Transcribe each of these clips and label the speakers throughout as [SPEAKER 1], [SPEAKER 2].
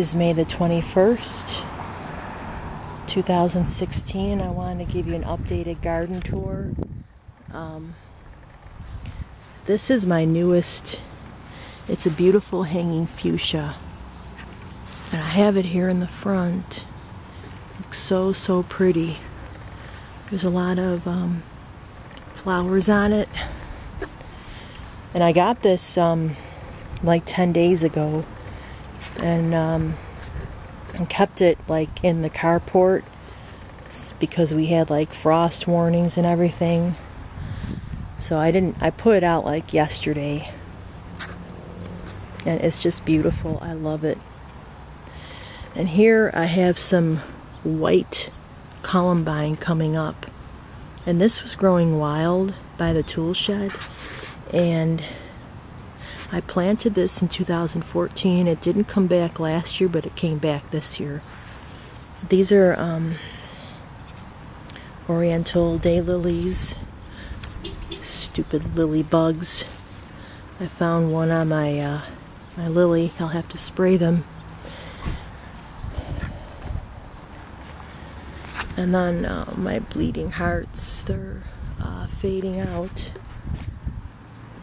[SPEAKER 1] Is May the 21st, 2016. I wanted to give you an updated garden tour. Um, this is my newest, it's a beautiful hanging fuchsia. And I have it here in the front. Looks so, so pretty. There's a lot of um, flowers on it. And I got this um, like 10 days ago and, um, and kept it like in the carport because we had like frost warnings and everything. So I didn't, I put it out like yesterday. And it's just beautiful. I love it. And here I have some white columbine coming up. And this was growing wild by the tool shed. And I planted this in 2014. It didn't come back last year, but it came back this year. These are um, Oriental daylilies. Stupid lily bugs. I found one on my uh, my lily. I'll have to spray them. And then uh, my bleeding hearts, they're uh, fading out.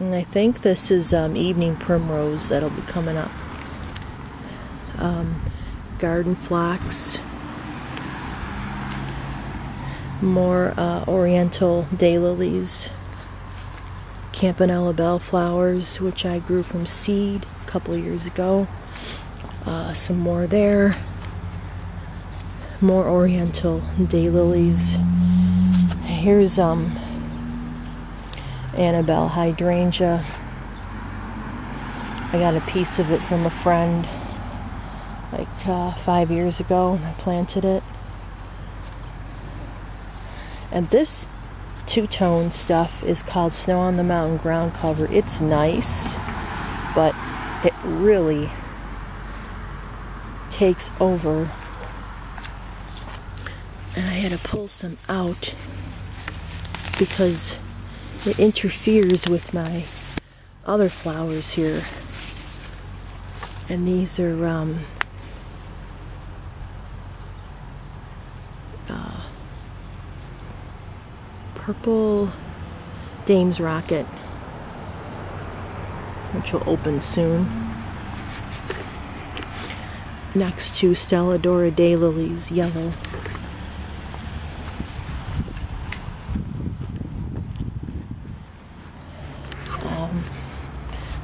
[SPEAKER 1] And I think this is um, evening primrose that'll be coming up. Um, garden phlox. More uh, oriental daylilies. Campanella bellflowers, which I grew from seed a couple years ago. Uh, some more there more oriental daylilies. Here's um Annabelle hydrangea. I got a piece of it from a friend like uh, five years ago and I planted it. And this two-tone stuff is called Snow on the Mountain Ground Cover. It's nice, but it really takes over and I had to pull some out because it interferes with my other flowers here. And these are um, uh, purple Dame's Rocket, which will open soon. Next to Stella de Oro daylilies, yellow.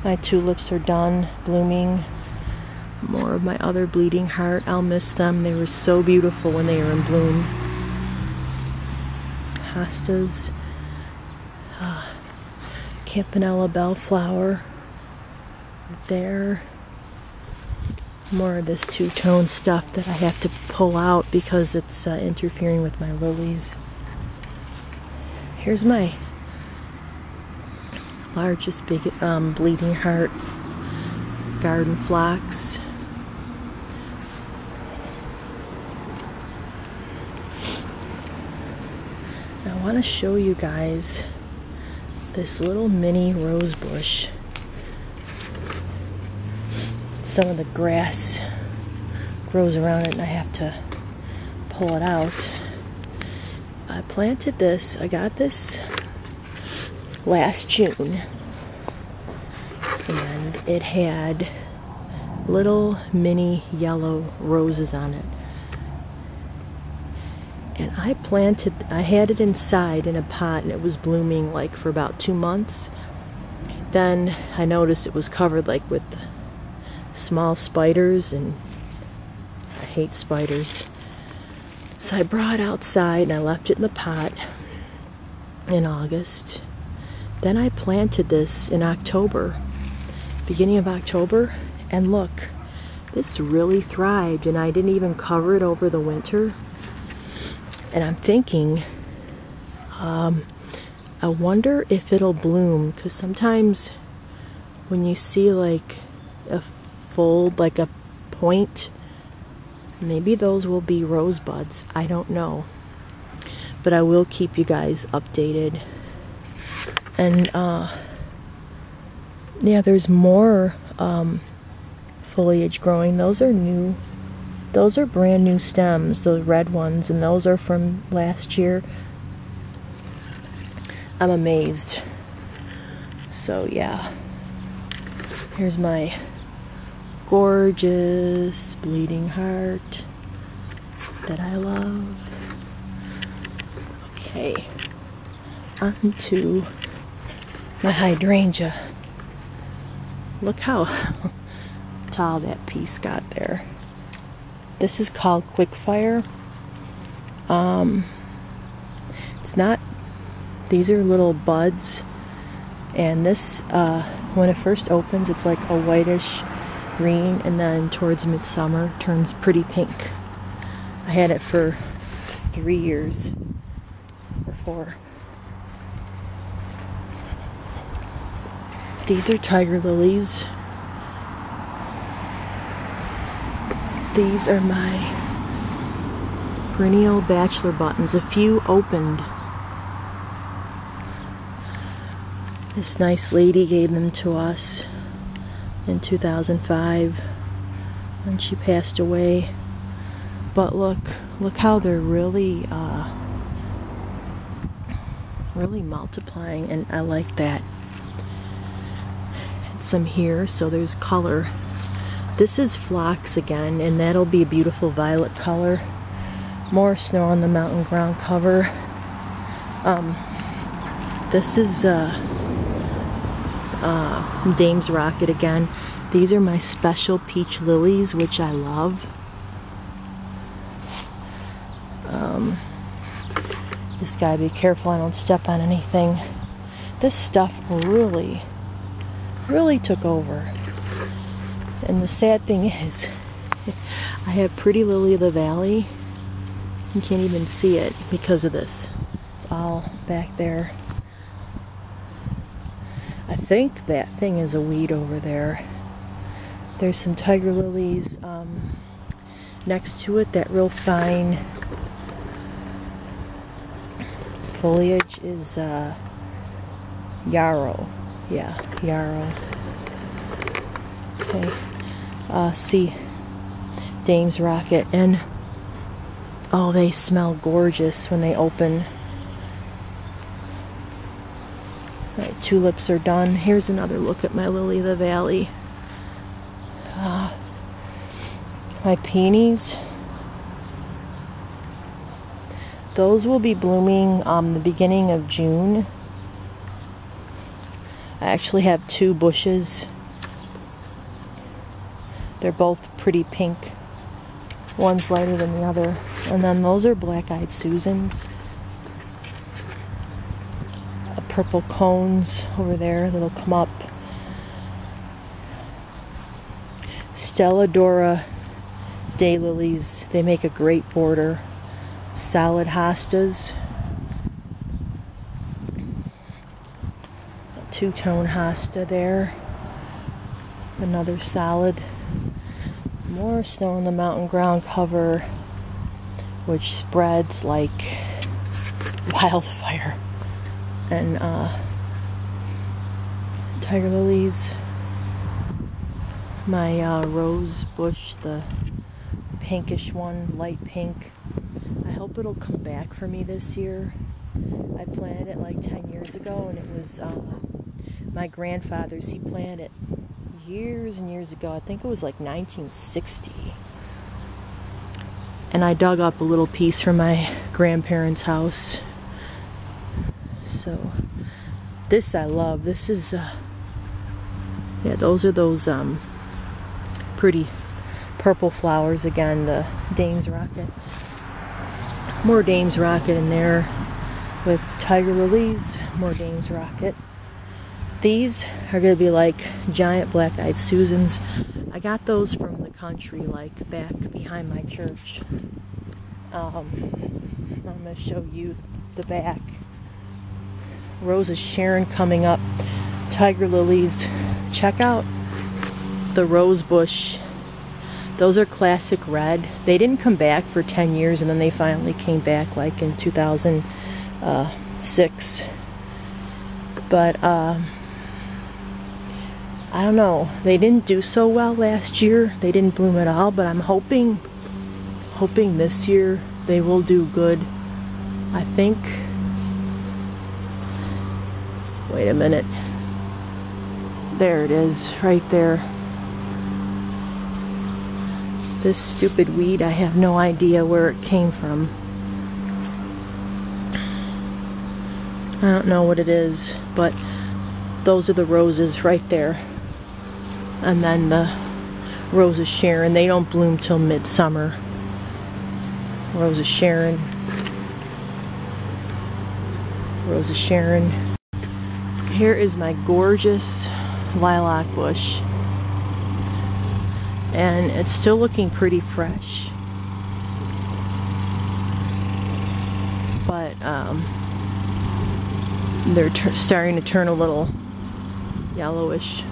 [SPEAKER 1] My tulips are done blooming. More of my other bleeding heart. I'll miss them. They were so beautiful when they were in bloom. Hostas. Uh, Campanella bellflower. There. More of this two-tone stuff that I have to pull out because it's uh, interfering with my lilies. Here's my largest big um, bleeding heart garden phlox I want to show you guys this little mini rose bush. Some of the grass grows around it and I have to pull it out. I planted this I got this last June. And it had little mini yellow roses on it. And I planted, I had it inside in a pot and it was blooming like for about two months. Then I noticed it was covered like with small spiders and I hate spiders. So I brought it outside and I left it in the pot in August. Then I planted this in October, beginning of October, and look, this really thrived, and I didn't even cover it over the winter. And I'm thinking, um, I wonder if it'll bloom, because sometimes when you see like a fold, like a point, maybe those will be rosebuds. I don't know. But I will keep you guys updated and uh, yeah, there's more um, foliage growing. Those are new. Those are brand new stems, those red ones, and those are from last year. I'm amazed. So, yeah. Here's my gorgeous bleeding heart that I love. Okay, on to my hydrangea. Look how tall that piece got there. This is called Quickfire. Um, it's not, these are little buds. And this, uh, when it first opens, it's like a whitish green, and then towards midsummer turns pretty pink. I had it for three years or four. These are tiger lilies. These are my perennial bachelor buttons. A few opened. This nice lady gave them to us in 2005 when she passed away. But look, look how they're really, uh, really multiplying, and I like that. Some here, so there's color. This is phlox again, and that'll be a beautiful violet color. More snow on the mountain ground cover. Um, this is uh, uh, Dame's Rocket again. These are my special peach lilies, which I love. Um, this guy, be careful I don't step on anything. This stuff really, really took over. And the sad thing is, I have Pretty Lily of the Valley. You can't even see it because of this. It's all back there. I think that thing is a weed over there. There's some tiger lilies um, next to it, that real fine foliage is uh, yarrow. Yeah, yarrow. Okay. Uh, see Dame's Rocket. And oh, they smell gorgeous when they open. Right, tulips are done. Here's another look at my lily of the valley. Uh, my peonies those will be blooming um, the beginning of June. I actually have two bushes. They're both pretty pink. One's lighter than the other. And then those are black-eyed Susans. Uh, purple cones over there that'll come up. Stella de Oro daylilies. They make a great border solid hostas, two tone hosta there, another solid, more snow on the mountain ground cover, which spreads like wildfire, and uh, tiger lilies. My uh, rose bush, the pinkish one, light pink I hope it'll come back for me this year. I planted it like 10 years ago, and it was uh, my grandfather's. He planted years and years ago. I think it was like 1960. And I dug up a little piece from my grandparents' house. So, this I love. This is, uh, yeah, those are those um, pretty purple flowers again, the Dame's Rocket more Dame's Rocket in there with Tiger Lilies, more Dame's Rocket. These are going to be like giant black-eyed Susans. I got those from the country, like back behind my church. Um, I'm going to show you the back. Rose Roses Sharon coming up. Tiger Lilies. Check out the rose bush those are classic red. They didn't come back for 10 years and then they finally came back like in 2006. But uh, I don't know. They didn't do so well last year. They didn't bloom at all, but I'm hoping hoping this year they will do good. I think Wait a minute. There it is, right there. This stupid weed, I have no idea where it came from. I don't know what it is, but those are the roses right there. And then the rose of Sharon, they don't bloom till midsummer. Rose of Sharon. Rose of Sharon. Here is my gorgeous lilac bush. And it's still looking pretty fresh. But um, they're starting to turn a little yellowish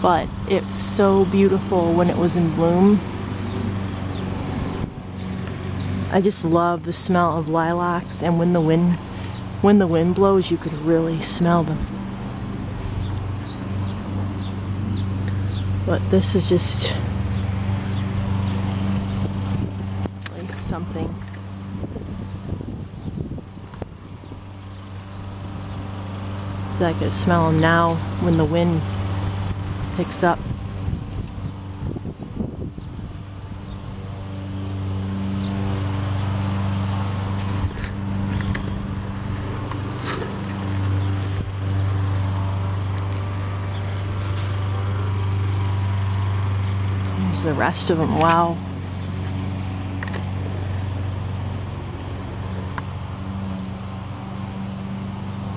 [SPEAKER 1] but it was so beautiful when it was in bloom. I just love the smell of lilacs and when the wind when the wind blows you could really smell them. But this is just like something. So I can smell them now when the wind picks up. There's the rest of them. Wow.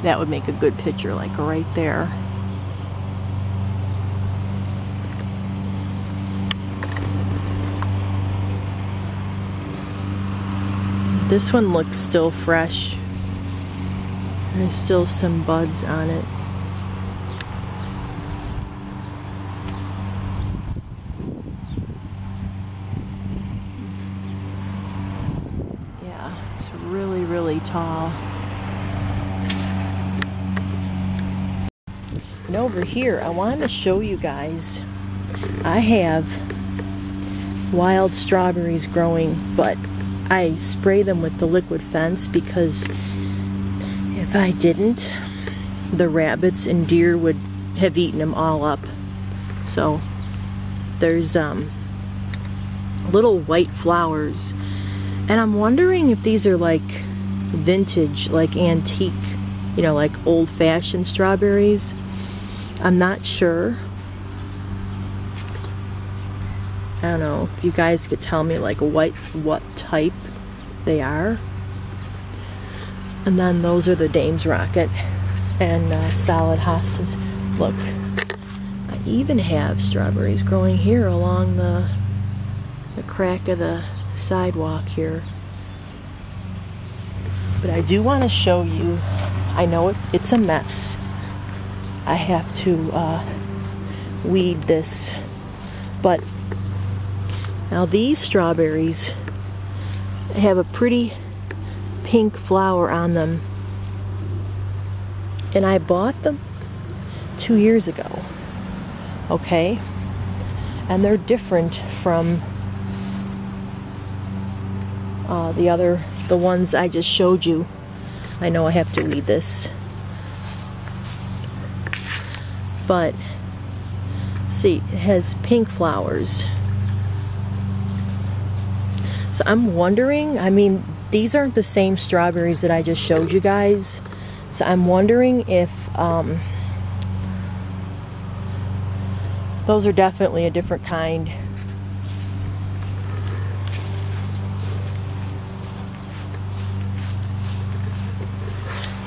[SPEAKER 1] That would make a good picture, like right there. This one looks still fresh. There's still some buds on it. Yeah, it's really, really tall. And over here, I wanted to show you guys, I have wild strawberries growing, but I spray them with the liquid fence because if I didn't, the rabbits and deer would have eaten them all up. So there's um, little white flowers. And I'm wondering if these are like vintage, like antique, you know, like old fashioned strawberries. I'm not sure. I don't know if you guys could tell me like what what type they are. And then those are the Dames Rocket and uh, Solid Hostas. Look, I even have strawberries growing here along the the crack of the sidewalk here. But I do want to show you. I know it, it's a mess. I have to uh, weed this. But now these strawberries have a pretty pink flower on them. And I bought them two years ago. Okay? And they're different from uh, the other, the ones I just showed you. I know I have to weed this. but see, it has pink flowers. So I'm wondering, I mean, these aren't the same strawberries that I just showed you guys. So I'm wondering if um, those are definitely a different kind.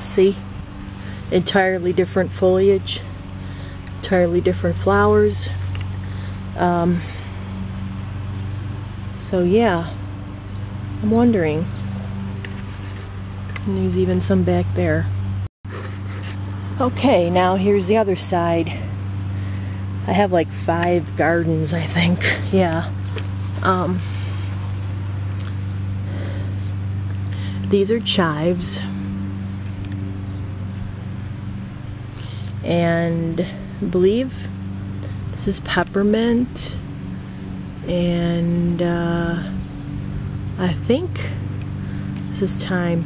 [SPEAKER 1] See? Entirely different foliage entirely different flowers. Um, so yeah, I'm wondering. And there's even some back there. Okay, now here's the other side. I have like five gardens, I think. Yeah. Um, these are chives. And believe This is peppermint. And uh, I think this is thyme.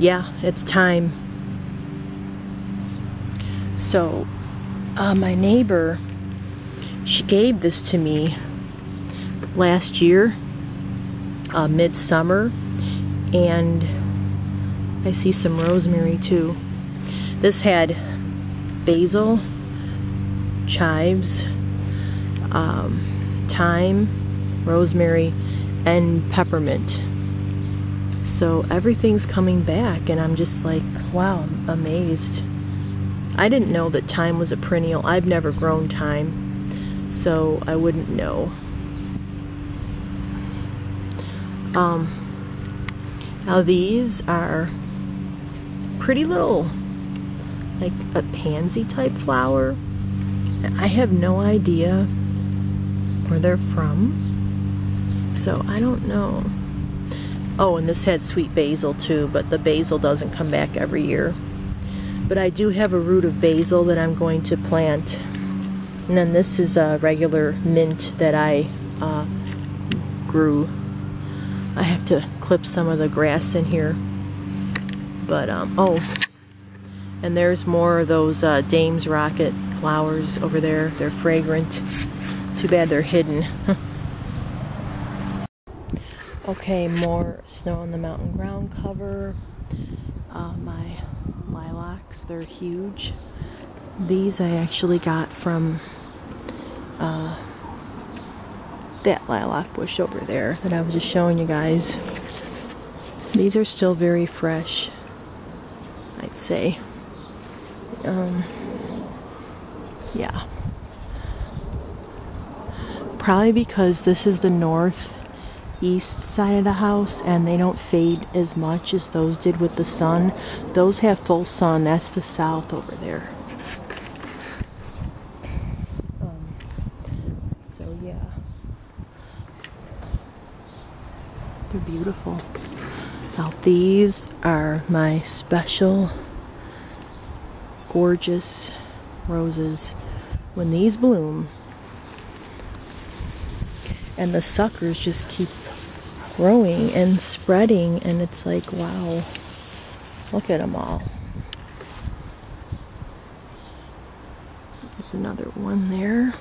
[SPEAKER 1] Yeah, it's thyme. So, uh, my neighbor, she gave this to me last year, uh, midsummer, and I see some rosemary too. This had basil, chives, um, thyme, rosemary, and peppermint. So everything's coming back, and I'm just like, wow, I'm amazed. I didn't know that thyme was a perennial. I've never grown thyme, so I wouldn't know. Um, now these are pretty little, like a pansy type flower. I have no idea where they're from, so I don't know. Oh, and this had sweet basil too, but the basil doesn't come back every year. But I do have a root of basil that I'm going to plant. And then this is a regular mint that I uh, grew. I have to clip some of the grass in here. But, um, oh, and there's more of those uh, Dame's Rocket flowers over there. They're fragrant. Too bad they're hidden. okay, more snow on the mountain ground cover. Uh, my lilacs. They're huge. These I actually got from uh, that lilac bush over there that I was just showing you guys. These are still very fresh, I'd say. Um, yeah. Probably because this is the north east side of the house and they don't fade as much as those did with the sun. Those have full sun. That's the south over there. Um, so yeah. They're beautiful. Now these are my special gorgeous roses. When these bloom, and the suckers just keep growing and spreading and it's like wow. Look at them all. There's another one there.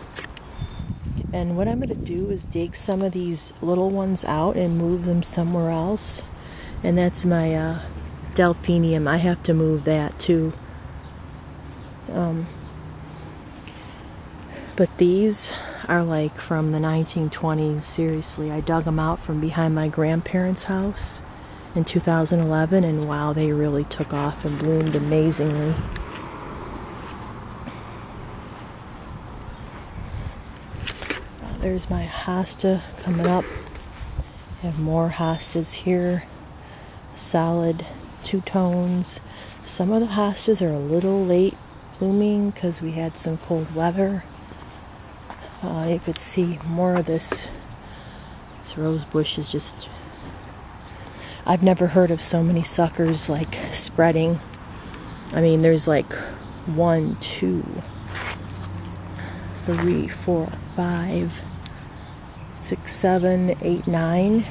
[SPEAKER 1] And what I'm going to do is dig some of these little ones out and move them somewhere else. And that's my uh, delphinium. I have to move that too. Um, but these are like from the 1920s. Seriously, I dug them out from behind my grandparents' house in 2011, and wow, they really took off and bloomed amazingly. There's my hosta coming up. I have more hostas here. Solid two tones. Some of the hostas are a little late blooming because we had some cold weather. Uh, you could see more of this. This rose bush is just. I've never heard of so many suckers like spreading. I mean, there's like one, two, three, four, five, six, seven, eight, nine.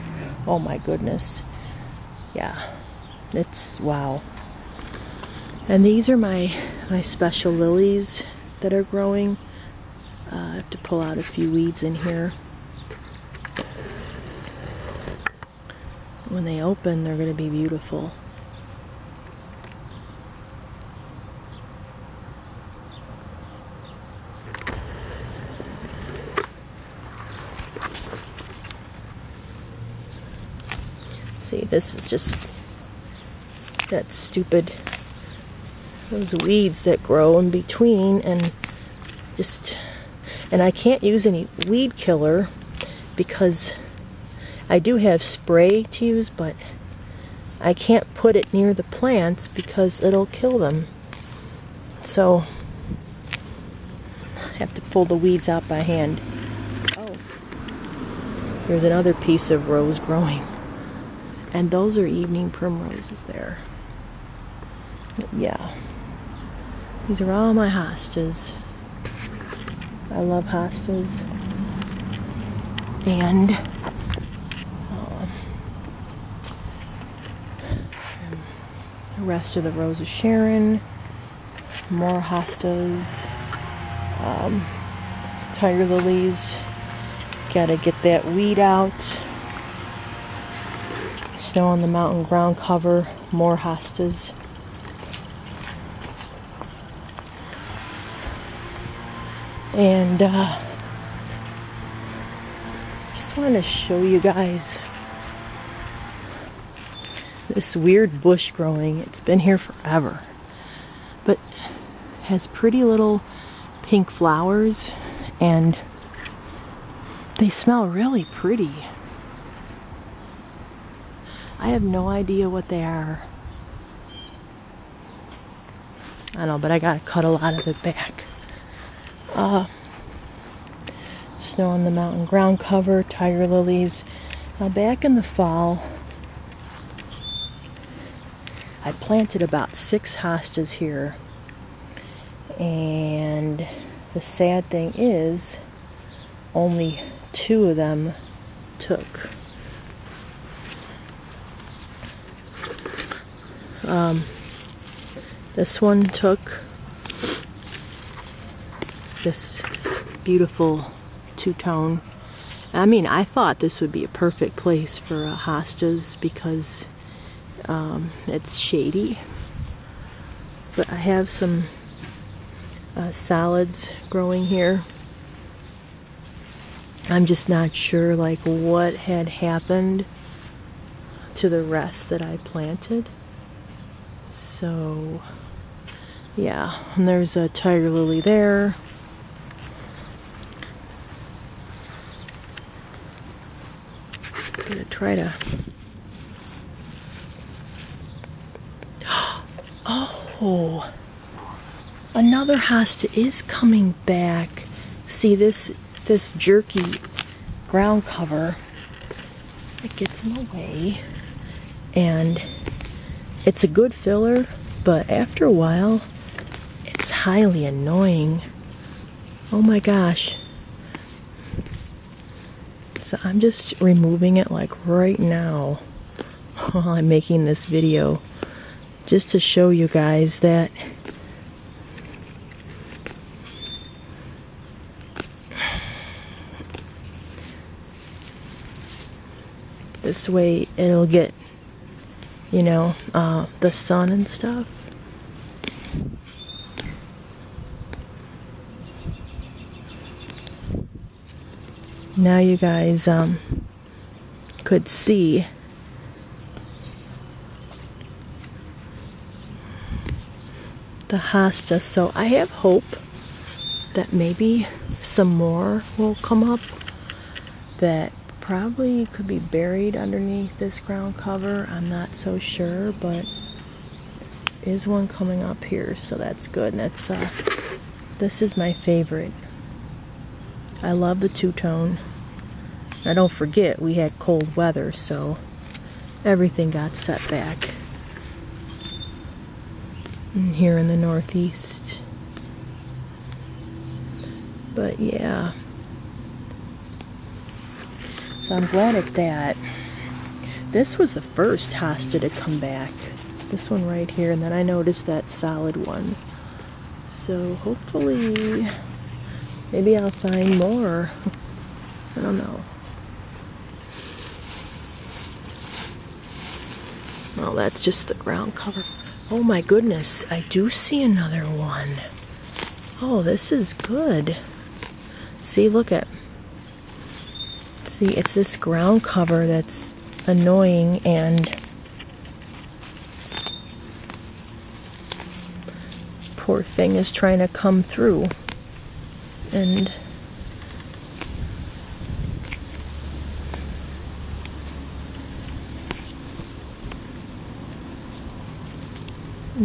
[SPEAKER 1] Oh my goodness. Yeah. It's wow. And these are my my special lilies that are growing. Uh, I have to pull out a few weeds in here. When they open, they're going to be beautiful. See, this is just that stupid, those weeds that grow in between and just and I can't use any weed killer because I do have spray to use, but I can't put it near the plants because it'll kill them. So I have to pull the weeds out by hand. Oh, there's another piece of rose growing. And those are evening primroses there. But yeah. These are all my hostas. I love hostas. And uh, the rest of the Rose of Sharon, more hostas, um, tiger lilies. Gotta get that weed out. Snow on the mountain ground cover, more hostas. And uh, just want to show you guys this weird bush growing. It's been here forever, but has pretty little pink flowers and they smell really pretty. I have no idea what they are. I know, but I gotta cut a lot of it back. Uh, snow on the mountain ground cover, tiger lilies. Now, back in the fall, I planted about six hostas here. And the sad thing is, only two of them took. Um, this one took this beautiful two-tone. I mean, I thought this would be a perfect place for uh, hostas because um, it's shady. But I have some uh, solids growing here. I'm just not sure like what had happened to the rest that I planted. So, yeah, and there's a tiger lily there. Try to. Uh. Oh, another hosta is coming back. See this this jerky ground cover. It gets in the way, and it's a good filler, but after a while, it's highly annoying. Oh my gosh. So I'm just removing it like right now while I'm making this video just to show you guys that this way it'll get you know, uh, the sun and stuff. Now you guys um, could see the hosta. So I have hope that maybe some more will come up that probably could be buried underneath this ground cover. I'm not so sure, but is one coming up here, so that's good. And that's uh, this is my favorite. I love the two-tone. I don't forget, we had cold weather, so everything got set back. And here in the northeast. But yeah. So I'm glad at that. This was the first hosta to come back. This one right here, and then I noticed that solid one. So hopefully, maybe I'll find more. I don't know. Well, that's just the ground cover. Oh my goodness, I do see another one. Oh, this is good. See, look at See, it's this ground cover that's annoying and poor thing is trying to come through and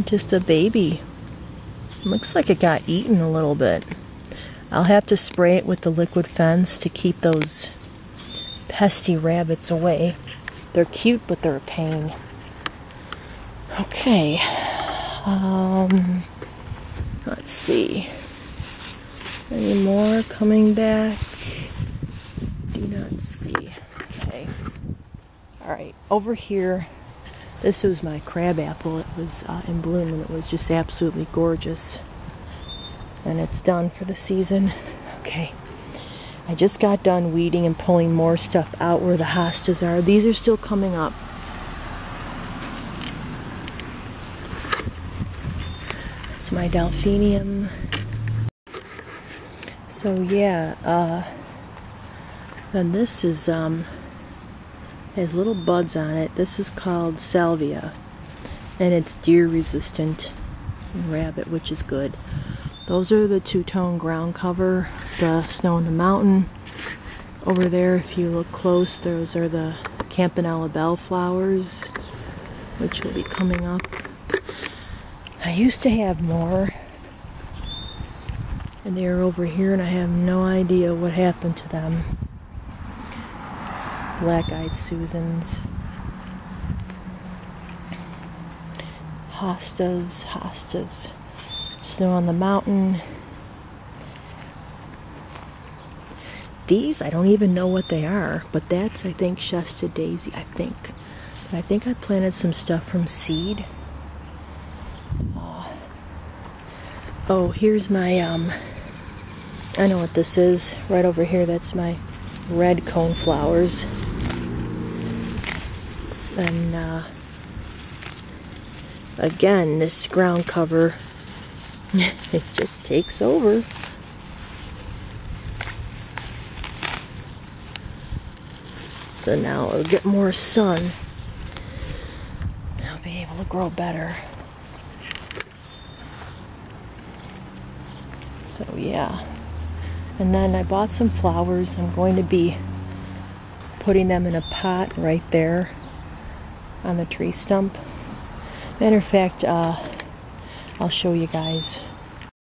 [SPEAKER 1] just a baby looks like it got eaten a little bit I'll have to spray it with the liquid fence to keep those pesty rabbits away. They're cute, but they're a pain. Okay. Um, let's see. Any more coming back? Do not see. Okay. Alright, over here, this was my crab apple. It was uh, in bloom and it was just absolutely gorgeous. And it's done for the season. Okay. I just got done weeding and pulling more stuff out where the hostas are. These are still coming up. That's my delphinium. So yeah, uh, and this is um, has little buds on it. This is called salvia, and it's deer resistant, rabbit, which is good. Those are the two-tone ground cover, the snow in the mountain. Over there, if you look close, those are the Campanella bell flowers, which will be coming up. I used to have more, and they're over here, and I have no idea what happened to them. Black-eyed Susans. Hostas, hostas. Snow on the mountain. These, I don't even know what they are, but that's, I think, Shasta Daisy, I think. I think I planted some stuff from seed. Uh, oh, here's my, um, I know what this is. Right over here, that's my red cone flowers. And, uh, again, this ground cover it just takes over. So now it'll get more sun. I'll be able to grow better. So yeah. And then I bought some flowers. I'm going to be putting them in a pot right there on the tree stump. Matter of fact, uh, I'll show you guys